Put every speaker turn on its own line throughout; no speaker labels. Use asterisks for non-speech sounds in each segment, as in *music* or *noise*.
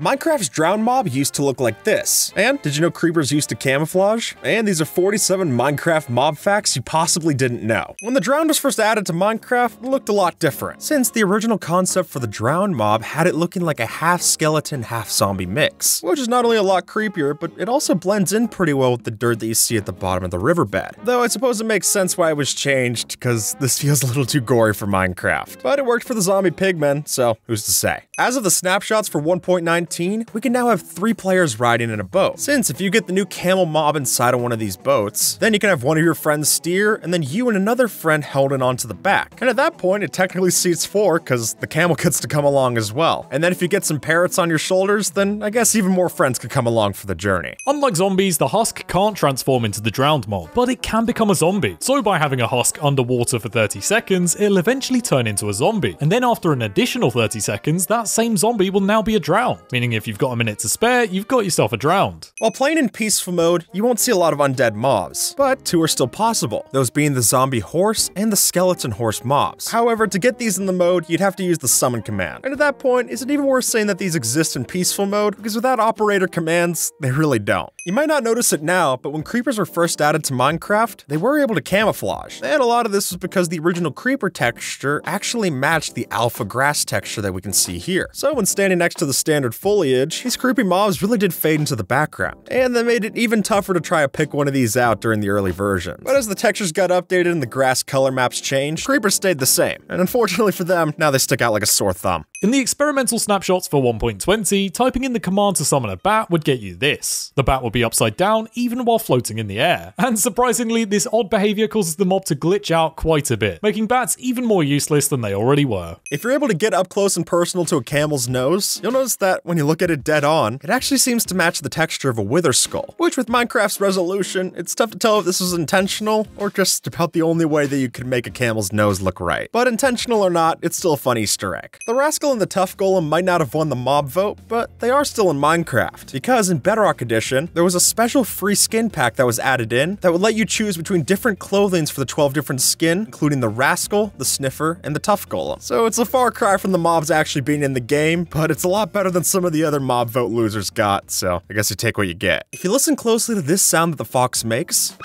Minecraft's drown mob used to look like this. And did you know creepers used to camouflage? And these are 47 Minecraft mob facts you possibly didn't know. When the drown was first added to Minecraft, it looked a lot different, since the original concept for the drown mob had it looking like a half skeleton, half zombie mix, which is not only a lot creepier, but it also blends in pretty well with the dirt that you see at the bottom of the riverbed. Though I suppose it makes sense why it was changed, because this *laughs* feels a little too gory for Minecraft. But it worked for the zombie pigmen, so who's to say? As of the snapshots for 1.9 we can now have three players riding in a boat. Since if you get the new camel mob inside of one of these boats, then you can have one of your friends steer, and then you and another friend holding onto the back. And at that point, it technically seats four, because the camel *laughs* gets to come along as well. And then if you get some parrots on your shoulders, then I guess even more friends could come along for the journey.
Unlike zombies, the husk can't transform into the drowned mob, but it can become a zombie. So by having a husk underwater for 30 seconds, it'll eventually turn into a zombie. And then after an additional 30 seconds, that same zombie will now be a drowned meaning if you've got a minute to spare, you've got yourself a drowned.
While playing in peaceful mode, you won't see a lot of undead mobs, but two are still possible, those being the zombie horse and the skeleton horse mobs. However, to get these in the mode, you'd have to use the summon command. And at that point, is it even worth saying that these exist in peaceful mode? Because without operator commands, they really don't. You might not notice it now, but when creepers were first added to Minecraft, they were able to camouflage. And a lot of this was because the original creeper texture actually matched the alpha grass texture that we can see here. So when standing next to the standard foliage, these creepy mobs really did fade into the background, and that made it even tougher to try to pick one of these out during the early versions. But as the textures got updated and the grass color maps changed, creepers stayed the same, and unfortunately for them, now they stick out like a sore thumb.
In the experimental snapshots for 1.20, typing in the command to summon a bat would get you this. The bat would be upside down even while floating in the air. *laughs* And surprisingly, this odd behavior causes the mob to glitch out quite a bit, making bats even more useless than they already were.
If you're able to get up close and personal to a camel's nose, you'll notice that when you look at it dead on, it actually seems to match the texture of a wither skull, which with Minecraft's resolution, it's tough to tell if this was intentional or just about the only way that you could make a camel's nose look right. But intentional or not, it's still a fun easter egg. The rascal and the Tough Golem might not have won the mob vote, but they are still in Minecraft, because in Bedrock Edition, there was a special free skin pack that was added in that would let you choose between different clothings for the 12 different skin, including the Rascal, the Sniffer, and the Tough Golem. So it's a far cry from the mobs actually being in the game, but it's a lot better than some of the other mob vote losers got, so I guess you take what you get. If you listen closely to this sound that the fox makes,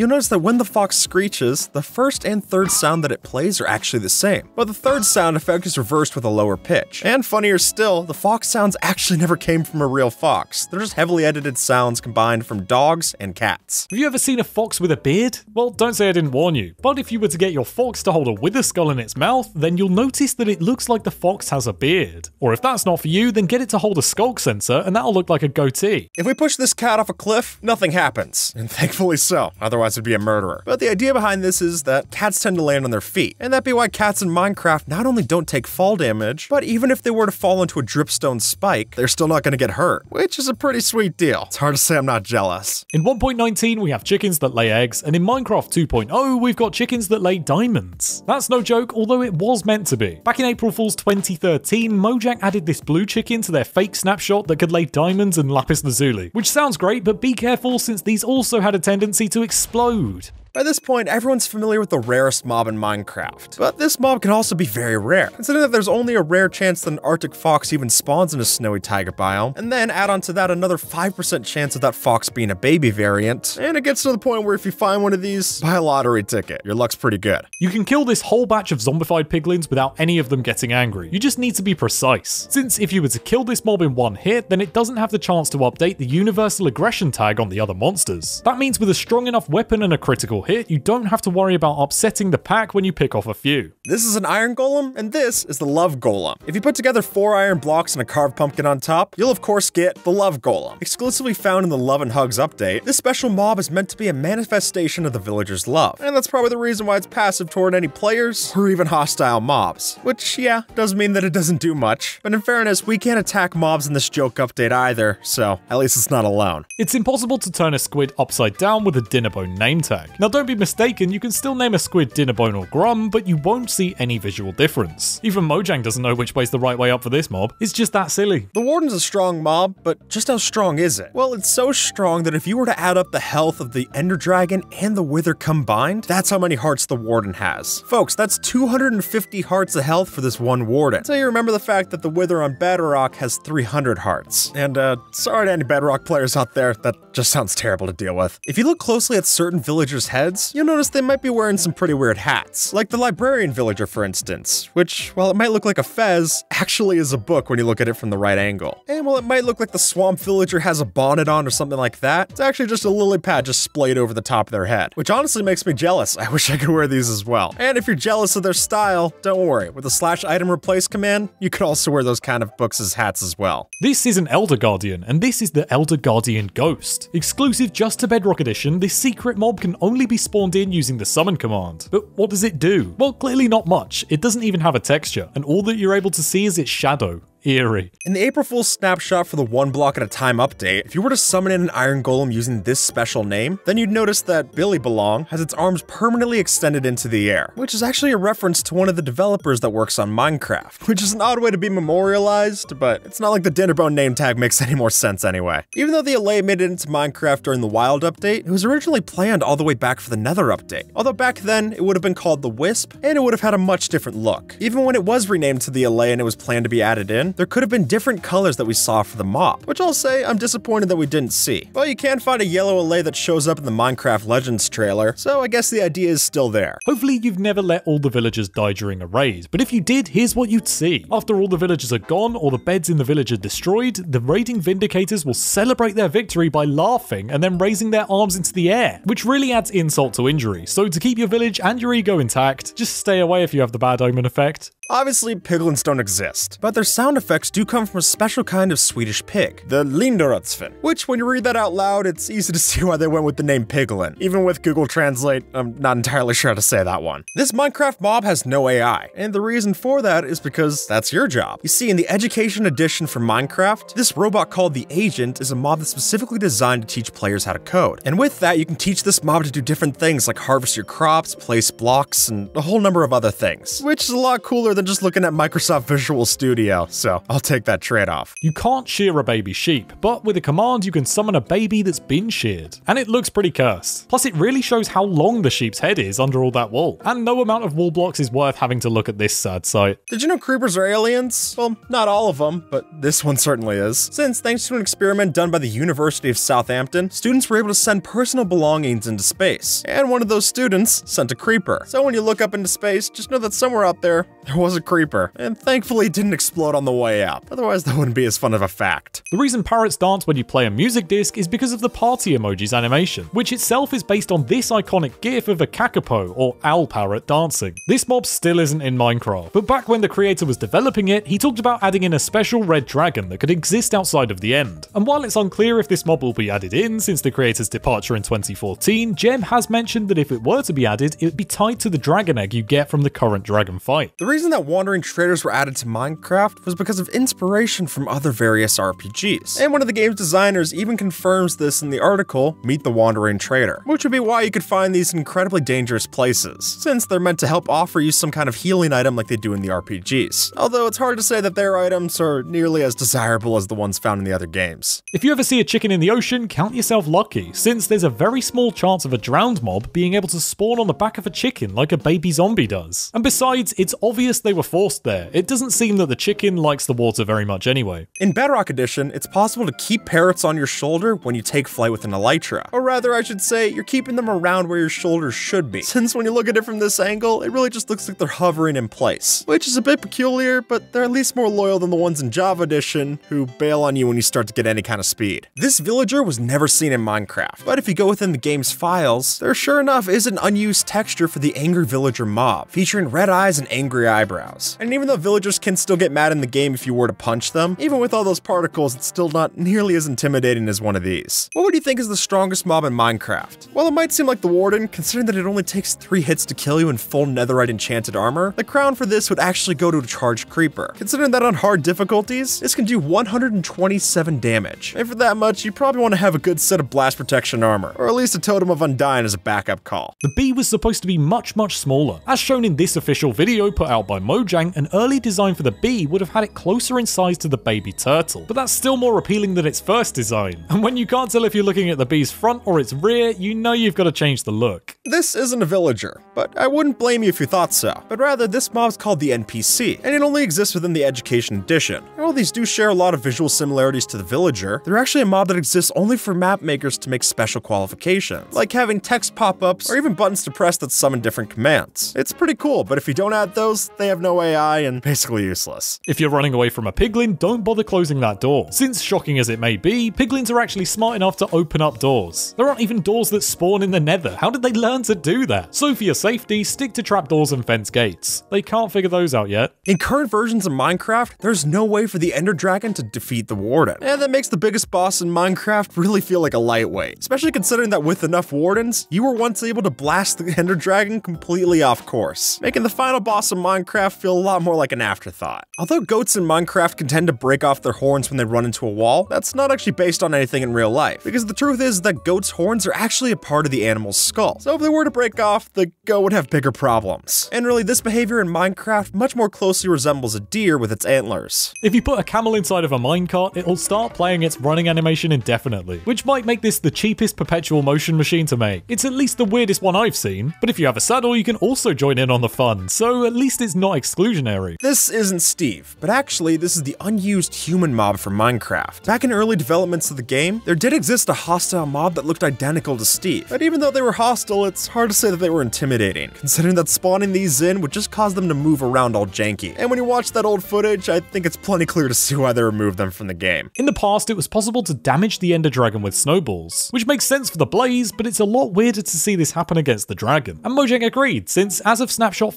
You'll notice that when the fox screeches, the first and third sound that it plays are actually the same, but the third sound effect is reversed with a lower pitch. And funnier still, the fox sounds actually never came from a real fox. They're just heavily edited sounds combined from dogs and cats.
Have you ever seen a fox with a beard? Well, don't say I didn't warn you, but if you were to get your fox to hold a wither skull in its mouth, then you'll notice that it looks like the fox has a beard. Or if that's not for you, then get it to hold a sculk sensor and that'll look like a goatee.
If we push this cat off a cliff, nothing happens, and *laughs* thankfully so, otherwise would be a murderer. But the idea behind this is that cats tend to land on their feet, and that'd be why cats in Minecraft not only don't take fall damage, but even if they were to fall into a dripstone spike, they're still not going to get hurt, which is a pretty sweet deal. It's hard to say I'm not jealous.
In 1.19, we have chickens that lay eggs, and in Minecraft 2.0, we've got chickens that lay diamonds. That's no joke, although it was meant to be. Back in April Fool's 2013, Mojang added this blue chicken to their fake snapshot that could lay diamonds and lapis lazuli, which sounds great, but be careful since these also had a tendency to explode explode.
By this point, everyone's familiar with the rarest mob in Minecraft, but this mob can also be very rare, considering that there's only a rare chance that an arctic fox even spawns in a snowy taiga biome, and then add on to that another 5% chance of that fox being a baby variant, and it gets to the point where if you find one of these, buy a lottery ticket. Your luck's pretty good.
You can kill this whole batch of zombified piglins without any of them getting angry. You just need to be precise. Since if you were to kill this mob in one hit, then it doesn't have the chance to update the universal aggression tag on the other monsters. That means with a strong enough weapon and a critical hit, you don't have to worry about upsetting the pack when you pick off a few.
This is an iron golem, and this is the love golem. If you put together four iron blocks and a carved pumpkin on top, you'll of course get the love golem. Exclusively found in the Love and Hugs update, this special mob is meant to be a manifestation of the villagers' love, and that's probably the reason why it's passive toward any players or even hostile mobs. Which, yeah, does mean that it doesn't do much, but in fairness, we can't attack mobs in this joke update either, so at least it's not alone.
It's impossible to turn a squid upside down with a Dinnerbone name tag. Now don't be mistaken, you can still name a squid Dinnerbone or Grum, but you won't see any visual difference. Even Mojang doesn't know which way's the right way up for this mob. It's just that silly.
The Warden's a strong mob, but just how strong is it? Well, it's so strong that if you were to add up the health of the Ender Dragon and the Wither combined, that's how many hearts the Warden has. Folks, that's 250 hearts of health for this one Warden. So you remember the fact that the Wither on Bedrock has 300 hearts. And uh, sorry to any Bedrock players out there, that just sounds terrible to deal with. If you look closely at certain villagers' heads, you'll notice they might be wearing some pretty weird hats. Like the Librarian villager, for instance, which, while it might look like a fez, actually is a book when you look at it from the right angle. And while it might look like the Swamp villager has a bonnet on or something like that, it's actually just a lily pad just splayed over the top of their head, which honestly makes me jealous. *laughs* I wish I could wear these as well. And if you're jealous of their style, don't worry. With the slash item replace command, you could also wear those kind of books as hats as well.
This is an Elder Guardian, and this is the Elder Guardian Ghost. Exclusive just to Bedrock Edition, this secret mob can only be spawned in using the summon command. But what does it do? Well, clearly not much. It doesn't even have a texture, and all that you're able to see is its shadow eerie.
In the April Fool's snapshot for the one block at a time update, if you were to summon in an Iron Golem using this special name, then you'd notice that Billy Belong has its arms permanently extended into the air, which is actually a reference to one of the developers that works on Minecraft, *laughs* which is an odd way to be memorialized, but it's not like the Dinnerbone name tag makes any more sense anyway. Even though the Allay made it into Minecraft during the Wild update, it was originally planned all the way back for the Nether update. Although back then, it would have been called the Wisp, and it would have had a much different look. Even when it was renamed to the Allay and it was planned to be added in, Mm-hmm. there could have been different colors that we saw for the mob, which I'll say I'm disappointed that we didn't see. Well, you can find a yellow allay that shows up in the Minecraft Legends trailer, so I guess the idea is still there.
Hopefully you've never let all the villagers die during a raid, but if you did, here's what you'd see. After all the villagers are gone or the beds in the village are destroyed, the raiding Vindicators will celebrate their victory by laughing and then raising their arms into the air, which really adds insult to injury. So to keep your village and your ego intact, just stay away if you have the bad omen effect.
Obviously, piglins don't exist, but their sound effects do come from a special kind of Swedish pig, the Linderödssvin, which when you read that out loud, it's easy to *laughs* see why they went with the name piglin. Even with Google Translate, I'm not entirely sure how to say that one. This Minecraft mob has no AI, and the reason for that is because that's your job. You see, in the Education Edition for Minecraft, this robot called the Agent is a mob that's specifically designed to teach players how to code. And with that, you can teach this mob to do different things like harvest your crops, place blocks, and a whole number of other things, which is a lot cooler than just looking at Microsoft Visual Studio, so I'll take that trade-off.
You can't shear a baby sheep, but with a command you can summon a baby that's been sheared. And it looks pretty cursed. Plus it really shows how long the sheep's head is under all that wool. And no amount of wool blocks is worth having to look at this sad sight.
Did you know creepers are aliens? Well, not all of them, but this one certainly is. Since, thanks to an experiment done by the University of Southampton, students were able to send personal belongings into space. And one of those students sent a creeper. So when you look up into space, just know that somewhere out there, there was a creeper. And thankfully didn't explode on the way up. Otherwise that wouldn't be as fun of a fact.
The reason parrots dance when you play a music disc is because of the party emojis animation, which itself is based on this iconic gif of a kakapo, or owl parrot, dancing. This mob still isn't in Minecraft, but back when the creator was developing it, he talked about adding in a special red dragon that could exist outside of the end. And while it's unclear if this mob will be added in since the creator's departure in 2014, Jeb has mentioned that if it were to be added, it would be tied to the dragon egg you get from the current dragon fight.
The reason that wandering traders were added to Minecraft was because of inspiration from other various RPGs. And one of the game's designers even confirms this in the article, Meet the Wandering Trader, which would be why you could find these incredibly dangerous places, since they're meant to help offer you some kind of healing item like they do in the RPGs. Although it's hard to say that their items are nearly as desirable as the ones found in the other games.
If you ever see a chicken in the ocean, count yourself lucky, since there's a very small chance of a drowned mob being able to spawn on the back of a chicken like a baby zombie does. And besides, it's obvious they were forced there. It doesn't seem that the chicken likes the water very much anyway.
In Bedrock Edition, it's possible to keep parrots on your shoulder when you take flight with an elytra. Or rather, I should say, you're keeping them around where your shoulders should be. Since when you look at it from this angle, it really just looks like they're hovering in place. Which is a bit peculiar, but they're at least more loyal than the ones in Java Edition, who bail on you when you start to get any kind of speed. This villager was never seen in Minecraft, but if you go within the game's files, there sure enough is an unused texture for the Angry Villager mob, featuring red eyes and angry eyebrows eyebrows. And even though villagers can still get mad in the game if you were to punch them, even with all those particles, it's still not nearly as intimidating as one of these. What would you think is the strongest mob in Minecraft? Well, it might seem like the Warden, considering that it only takes 3 hits to kill you in full netherite enchanted armor, the crown for this would actually go to a charged creeper. Considering that on hard difficulties, this can do 127 damage. And for that much, you probably want to have a good set of blast protection armor, or at least a totem of undying as a backup call.
The bee was supposed to be much, much smaller. As shown in this official video put out by Mojang, an early design for the bee would have had it closer in size to the baby turtle, but that's still more appealing than its first design. *laughs* And when you can't tell if you're looking at the bee's front or its rear, you know you've got to change the look.
This isn't a villager, but I wouldn't blame you if you thought so. But rather, this mob's called the NPC, and it only exists within the Education Edition. And while these do share a lot of visual similarities to the villager, they're actually a mob that exists only for map makers to make special qualifications, like having text pop-ups or even buttons to press that summon different commands. It's pretty cool, but if you don't add those, they have no AI and basically useless.
If you're running away from a piglin, don't bother closing that door. Since shocking as it may be, piglins are actually smart enough to open up doors. There aren't even doors that spawn in the nether. How did they learn to do that? So for your safety, stick to trapdoors and fence gates. They can't figure those out yet.
In current versions of Minecraft, there's no way for the Ender Dragon to defeat the Warden. And that makes the biggest boss in Minecraft really feel like a lightweight, especially considering that with enough Wardens, you were once able to blast the *laughs* Ender Dragon completely off course, making the final boss of Minecraft feel a lot more like an afterthought. Although goats in Minecraft can tend to break off their horns when they run into a wall, that's not actually based on anything in real life, because the truth is that goats' horns are actually a part of the animal's skull. So if they were to break off, the goat would have bigger problems. And really, this behavior in Minecraft much more closely resembles a deer with its antlers.
If you put a camel inside of a minecart, it'll start playing its running animation indefinitely, which might make this the cheapest perpetual motion machine to make. It's at least the weirdest one I've seen, but if you have a saddle, you can also join in on the fun, so at least it's not exclusionary.
This isn't Steve, but actually, this is the unused human mob for Minecraft. Back in early developments of the game, there did exist a hostile mob that looked identical to Steve. But even though they were hostile, it's hard to say that they were intimidating, considering that spawning these in would just cause them to move around all janky. And when you watch that old footage, I think it's plenty clear to see why they removed them from the game.
In the past, it was possible to damage the Ender Dragon with snowballs, which makes sense for the blaze, but it's a lot weirder to see this happen against the dragon. And Mojang agreed, since as of snapshot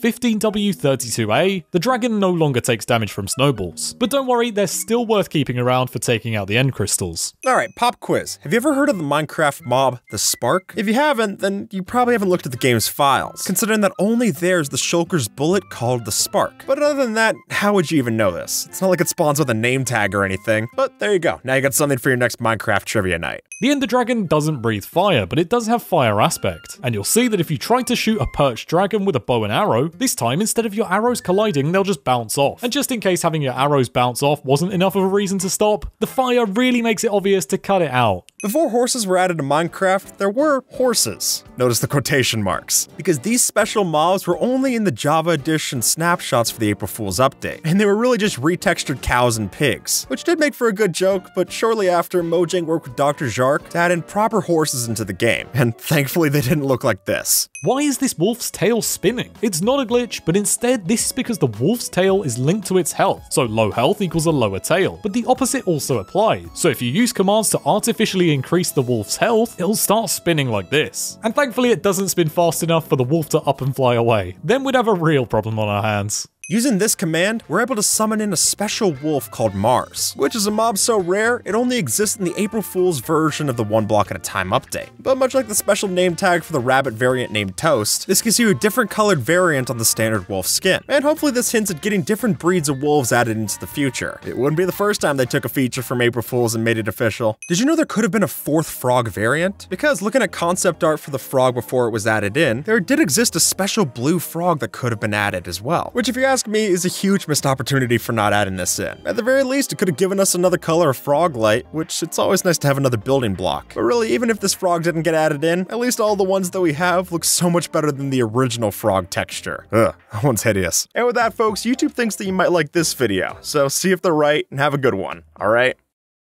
15W32A, the dragon no longer takes damage from snowballs. But don't worry, they're still worth keeping around for taking out the end crystals.
Alright, pop quiz. Have you ever heard of the Minecraft mob, the Spark? If you haven't, then you probably haven't looked at the game's files, considering that only there's the Shulker's bullet called the Spark. But other than that, how would you even know this? It's not like it spawns with a name tag or anything. But there you go, now you got something for your next Minecraft trivia night.
The Ender Dragon doesn't breathe fire, but it does have fire aspect. And you'll see that if you try to shoot a perched dragon with a bow and arrow, this time instead of your arrows colliding, they'll just bounce off. And just in case having your arrows bounce off wasn't enough of a reason to stop, the fire really makes it obvious to cut it out.
Before horses were added to Minecraft, there were horses. Notice the quotation marks. Because these special mobs were only in the Java Edition snapshots for the April Fool's update, and they were really just retextured cows and pigs, which did make for a good joke, but shortly after, Mojang worked with Dr. Zhark to add in proper horses into the game, and *laughs* thankfully they didn't look like this.
Why is this wolf's tail spinning? It's not a glitch, but instead this is because the wolf's tail is linked to its health, so low health equals a lower tail. But the opposite also applies, so if you use commands to artificially increase the wolf's health, it'll start spinning like this. And thankfully it doesn't spin fast enough for the wolf to up and fly away. Then we'd have a real problem on our hands.
Using this command, we're able to summon in a special wolf called Mars, which is a mob so rare it only exists in the April Fool's version of the one block at a time update. But much like the special name tag for the rabbit variant named Toast, this gives you a different colored variant on the standard wolf skin. And hopefully this hints at getting different breeds of wolves added into the future. It wouldn't be the first time they took a feature from April Fool's and made it official. Did you know there could have been a fourth frog variant? Because looking at concept art for the frog before it was added in, there did exist a special blue frog that could have been added as well. Which if you ask me is a huge missed opportunity for not adding this in. At the very least, it could have given us another color of frog light, which it's always nice to have another building block. But really, even if this frog didn't get added in, at least all the ones that we have look so much better than the original frog texture. Ugh, *laughs* that one's hideous. And with that, folks, YouTube thinks that you might like this video, so see if they're right and have a good one, alright?